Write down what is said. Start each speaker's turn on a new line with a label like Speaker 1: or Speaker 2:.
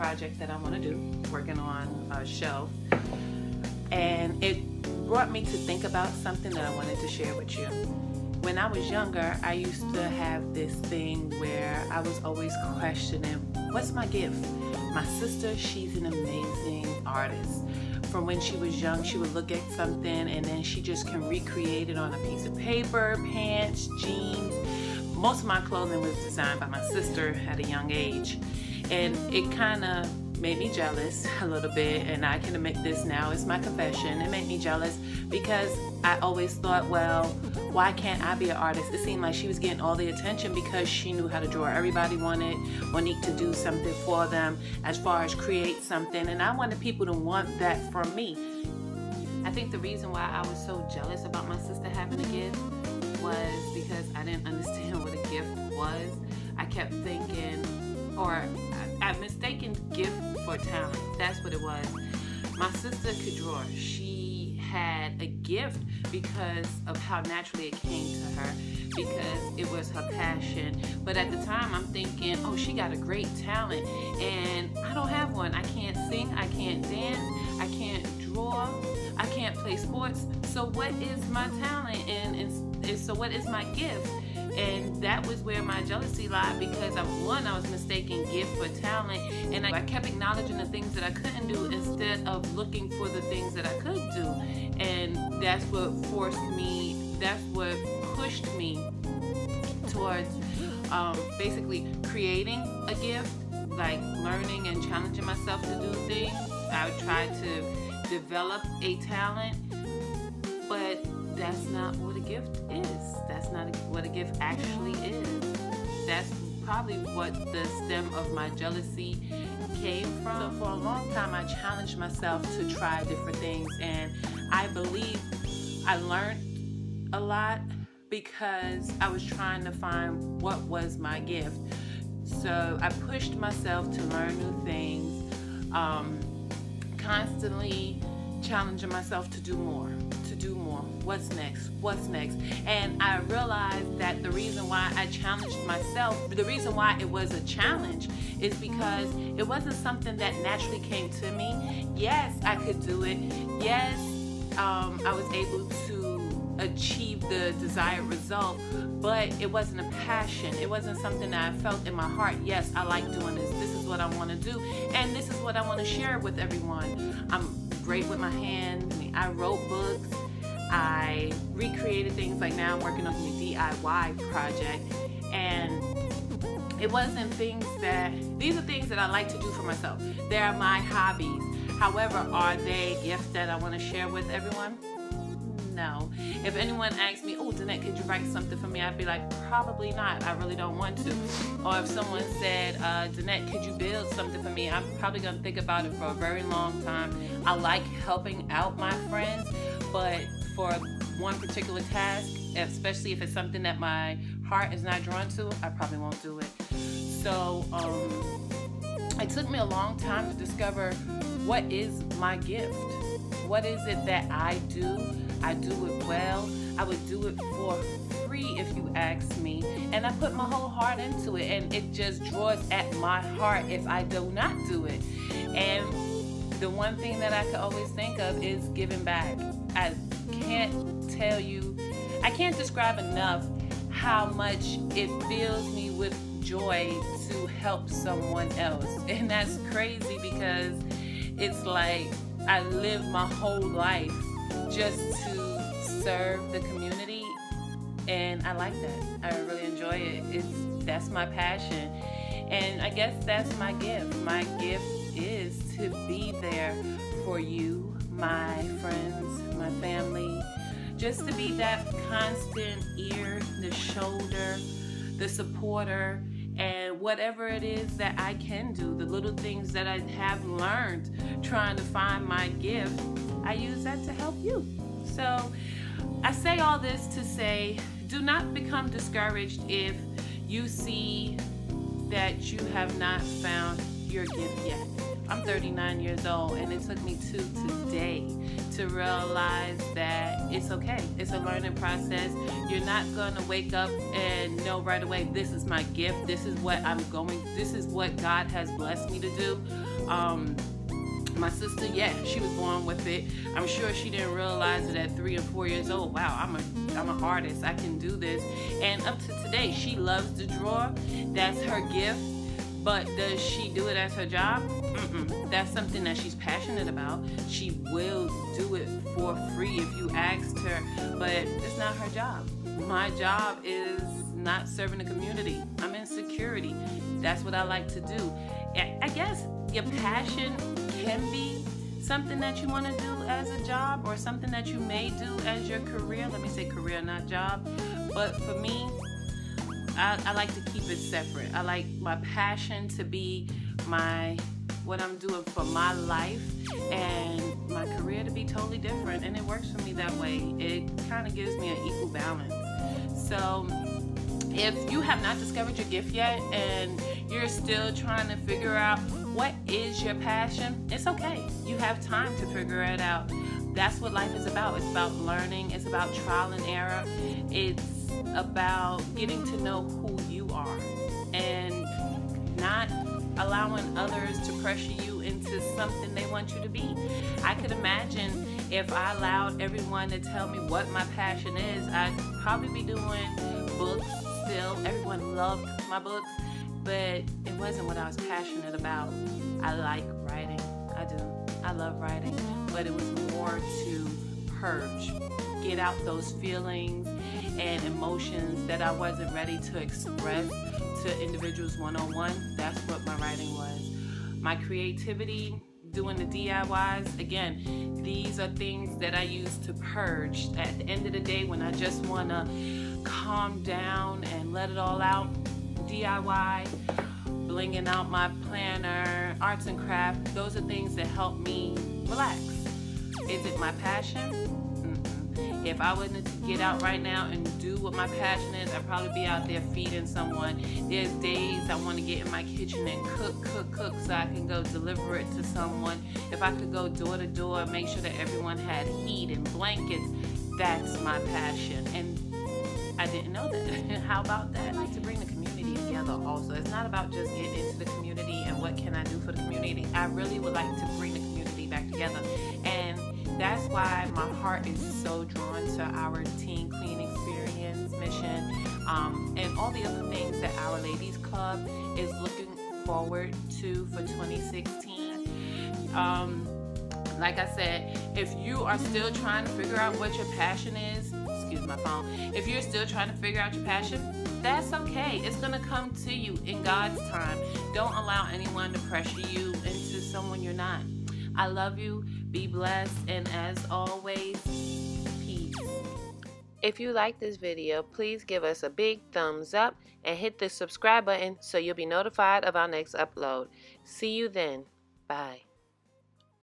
Speaker 1: project that I want to do, working on a shelf. And it brought me to think about something that I wanted to share with you. When I was younger, I used to have this thing where I was always questioning, what's my gift? My sister, she's an amazing artist. From when she was young, she would look at something and then she just can recreate it on a piece of paper, pants, jeans. Most of my clothing was designed by my sister at a young age. And it kind of made me jealous a little bit and I can admit this now it's my confession. It made me jealous because I always thought well why can't I be an artist? It seemed like she was getting all the attention because she knew how to draw. Everybody wanted Monique to do something for them as far as create something and I wanted people to want that from me. I think the reason why I was so jealous about my sister having a gift was because I didn't understand what a gift was. I kept thinking or I mistaken gift for talent. That's what it was. My sister could draw. She had a gift because of how naturally it came to her, because it was her passion. But at the time, I'm thinking, oh, she got a great talent, and I don't have one. I can't sing, I can't dance, I can't draw, I can't play sports. So, what is my talent? And, and, and so, what is my gift? And that was where my jealousy lied because I, one I was mistaking gift for talent and I, I, kept acknowledging the things that I couldn't do instead of looking for the things that I could do. And that's what forced me that's what pushed me towards um, basically creating a gift like learning and challenging myself to do things. I tried to develop a talent but that's not what a gift is. That's not what a gift actually is. That's probably what the stem of my jealousy came from. So for a long time, I challenged myself to try different things, and I believe I learned a lot because I was trying to find what was my gift. So I pushed myself to learn new things, um, constantly challenging myself to do more what's next? What's next? And i realized that the reason why i challenged myself the reason why it was a challenge is because it wasn't something that naturally came to me. Yes i could do it. Yes um, i was able to achieve the desired result but it wasn't a passion. It wasn't something that i felt in my heart yes i like doing this. This is what i want to do and this is what i want to share with everyone. I'm great with my hands i wrote books I recreated things like now I'm working on the DIY project and it wasn't things that these are things that I like to do for myself. They're my hobbies. However, are they gifts that I want to share with everyone? No. If anyone asks me, oh, Danette, could you write something for me? I'd be like, probably not. I really don't want to. Or if someone said, uh, Danette, could you build something for me? I'm probably going to think about it for a very long time. I like helping out my friends, but for one particular task, especially if it's something that my heart is not drawn to, I probably won't do it. So um, it took me a long time to discover what is my gift. What is it that I do? I do it well. I would do it for free if you ask me. And I put my whole heart into it, and it just draws at my heart if I do not do it. And the one thing that I could always think of is giving back. I can't tell you, I can't describe enough how much it fills me with joy to help someone else. And that's crazy because it's like I live my whole life just to serve the community and I like that. I really enjoy it. It's that's my passion. And I guess that's my gift. My gift is to be there for you, my friends, my family, just to be that constant ear, the shoulder, the supporter, and whatever it is that I can do, the little things that I have learned trying to find my gift, I use that to help you. So I say all this to say do not become discouraged if you see that you have not found your gift yet. I'm 39 years old, and it took me to today to realize that it's okay. It's a learning process. You're not going to wake up and know right away, this is my gift. This is what I'm going, this is what God has blessed me to do. Um, my sister, yeah, she was born with it. I'm sure she didn't realize it at three or four years old. Wow, I'm a I'm an artist. I can do this. And up to today, she loves to draw. That's her gift. But does she do it as her job? Mm-mm. That's something that she's passionate about. She will do it for free if you asked her, but it's not her job. My job is not serving the community. I'm in security. That's what I like to do. I guess your passion can be something that you want to do as a job or something that you may do as your career. Let me say career, not job. But for me, I, I like to keep it separate. I like my passion to be my what I'm doing for my life and my career to be totally different. And it works for me that way. It kind of gives me an equal balance. So if you have not discovered your gift yet and you're still trying to figure out what is your passion, it's okay. You have time to figure it out. That's what life is about. It's about learning, it's about trial and error, it's about getting to know who you are and not allowing others to pressure you into something they want you to be. I could imagine if I allowed everyone to tell me what my passion is, I'd probably be doing books still. Everyone loved my books, but it wasn't what I was passionate about. I like writing. I do. I love writing, but it was more to purge, get out those feelings and emotions that I wasn't ready to express to individuals one on one. That's what my writing was. My creativity, doing the DIYs, again, these are things that I use to purge. At the end of the day, when I just want to calm down and let it all out, DIY, blinging out my planner, arts and craft, those are things that help me relax. Is it my passion? If I wasn't to get out right now and do what my passion is, I'd probably be out there feeding someone. There's days I want to get in my kitchen and cook, cook, cook so I can go deliver it to someone. If I could go door to door, and make sure that everyone had heat and blankets, that's my passion. And I didn't know that. How about that? I like to bring the community together also. It's not about just getting into the community and what can I do for the community. I really would like to bring the community back together. That's why my heart is so drawn to our Teen Queen Experience mission um, and all the other things that Our Ladies Club is looking forward to for 2016. Um, like I said, if you are still trying to figure out what your passion is, excuse my phone, if you're still trying to figure out your passion, that's okay. It's going to come to you in God's time. Don't allow anyone to pressure you into someone you're not. I love you. Be blessed. And as always, peace.
Speaker 2: If you like this video, please give us a big thumbs up and hit the subscribe button so you'll be notified of our next upload. See you then. Bye.